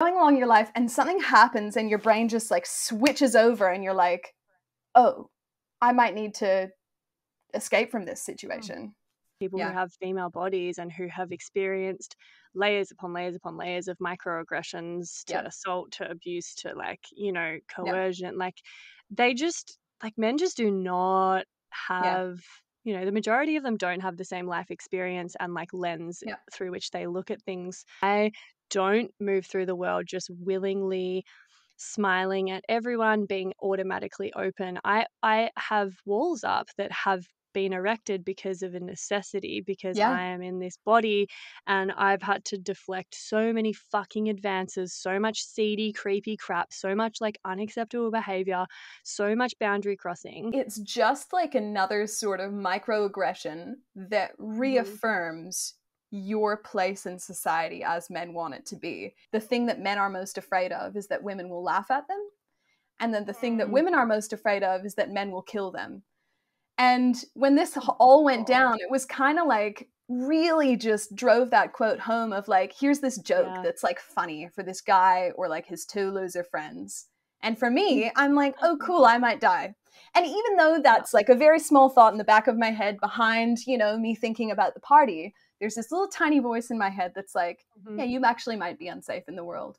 going along your life and something happens and your brain just like switches over and you're like, oh, I might need to escape from this hmm. situation. People Yeah. who have female bodies and who have experienced layers upon layers upon layers of microaggressions to Yep. assault to abuse to like, you know, coercion. Like they just like men just do not have you know the majority of them don't have the same life experience and like lens Yeah. through which they look at things i don't move through the world just willingly smiling at everyone being automatically open. I i have walls up that have been erected because of a necessity because Yeah. i am in this body and i've had to deflect so many fucking advances so much seedy creepy crap so much like unacceptable behavior so much boundary crossing. It's just like another sort of microaggression that mm-hmm. reaffirms your place in society as men want it to be. The thing that men are most afraid of is that women will laugh at them. And then the thing that Mm. women are most afraid of is that men will kill them. And when this all went down, it was kind of like really just drove that quote home of like, here's this joke Yeah. that's like funny for this guy or like his two loser friends. And for me, I'm like, oh, cool, I might die. And even though that's like a very small thought in the back of my head behind, you know, me thinking about the party, there's this little tiny voice in my head that's like, Mhm. yeah, you actually might be unsafe in the world.